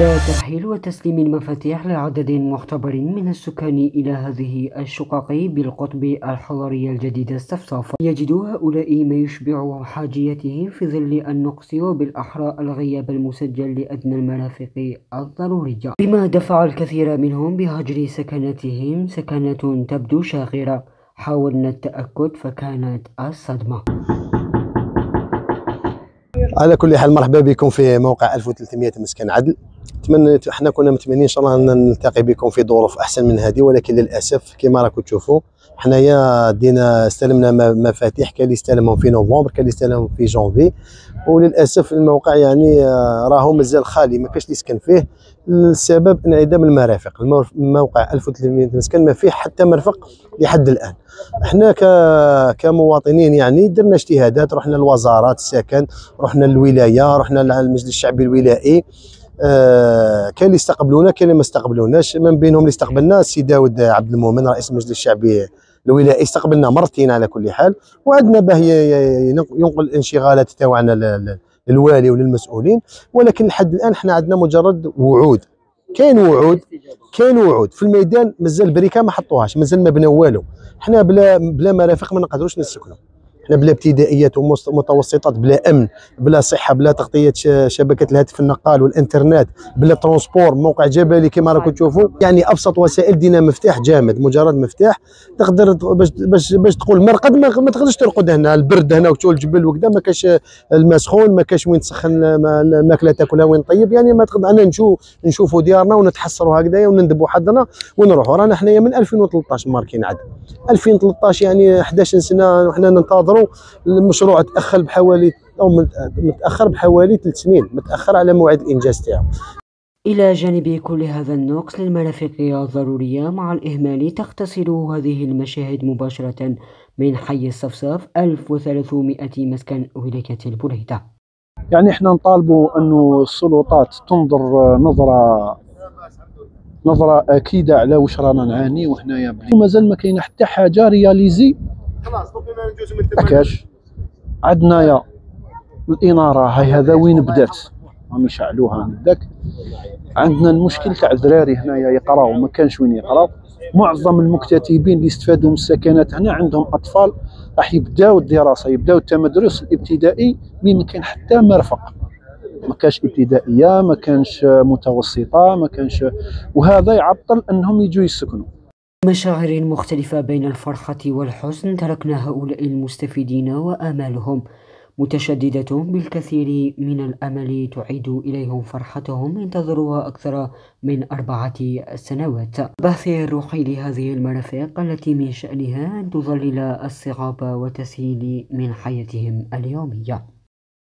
بعد ترحيل وتسليم المفاتيح لعدد معتبر من السكان إلى هذه الشقق بالقطب الحضري الجديد استفصاف يجد هؤلاء ما يشبع حاجيتهم في ظل النقص وبالأحرى الغياب المسجل لأدنى المرافق الضرورية بما دفع الكثير منهم بهجر سكناتهم سكنات تبدو شاغرة. حاولنا التأكد فكانت الصدمة. على كل حال مرحبا بكم في موقع 1300 مسكن عدل. نتمنى إحنا كنا متمنين إن شاء الله نلتقي بكم في ظروف أحسن من هذه ولكن للأسف كما راكم تشوفوا حنايا دينا استلمنا مفاتيح كان اللي استلمهم في نوفمبر كان اللي استلمهم في جونفي وللأسف الموقع يعني آه، راهو مازال خالي ما كاش اللي يسكن فيه السبب انعدام المرافق. الموقع 1300 مسكن ما فيه حتى مرفق لحد الآن. إحنا كمواطنين يعني درنا اجتهادات رحنا لوزارات السكن رحنا للولاية رحنا للمجلس الشعبي الولائي آه كاين اللي استقبلونا كاين اللي ما استقبلوناش. من بينهم اللي استقبلنا السي داود عبد المؤمن رئيس المجلس الشعبي الولائي استقبلنا مرتين على كل حال. وعندنا باه ينقل الانشغالات تاعنا للوالي وللمسؤولين. ولكن لحد الآن إحنا عندنا مجرد وعود. كاين وعود كاين وعود. في الميدان مازال البريكه ما حطوهاش مازال ما بناو والو. حنا بلا بلا مرافق ما نقدروش نسكنوا إحنا بلا ابتدائيات ومتوسطات بلا أمن بلا صحة بلا تغطية شبكة الهاتف النقال والإنترنت بلا transport موقع جبلي كما راكم تشوفوا. يعني أبسط وسائل دينا مفتاح جامد مجرد مفتاح. تقدر باش باش باش تقول مرقد ما, ما تقدرش ترقد هنا. البرد هنا وتشوف الجبل وكذا ما كاش الماء سخون ما كاش وين تسخن الماكله تاكلها وين طيب. يعني ما تقدر أنا نشوف نشوفوا ديارنا ونتحسروا هكذايا ونندبوا حدنا ونروحوا رانا حنايا من 2013 ماركين عاد. 2013 يعني 11 سنة وحنا ننتظروا المشروع تأخر بحوالي أو متأخر بحوالي ثلاث سنين متأخر على موعد الإنجاز تاعو. إلى جانب كل هذا النقص للمرافق الضرورية مع الإهمال تختصر هذه المشاهد مباشرة من حي الصفصاف 1300 مسكن ولاية البريدة. يعني إحنا نطالبوا أنه السلطات تنظر نظرة نظرة أكيدة على واش رانا نعاني وحنايا بلي ومازال ما كاين حتى حاجة رياليزي خلاص كاش عندنا يا الإنارة. هاي هذا وين بدأت؟ راهم يشعلوها هكذاك عندنا المشكل تاع الدراري هنايا يقراو. ما كانش وين يقراو. معظم المكتتبين اللي استفادوا من السكنات هنا عندهم أطفال راح يبداو الدراسة يبداو التمدرس الابتدائي مين ما كان حتى مرفق. ما كانش ابتدائية ما كانش متوسطة ما كانش وهذا يعطل أنهم يجوا يسكنوا. مشاعر مختلفة بين الفرحة والحزن تركنا هؤلاء المستفيدين وآمالهم متشددة بالكثير من الأمل تعيد إليهم فرحتهم انتظروها أكثر من أربعة سنوات. بحث الروحي لهذه المرافق التي من شأنها أن تظلل الصغاب وتسهيل من حياتهم اليومية.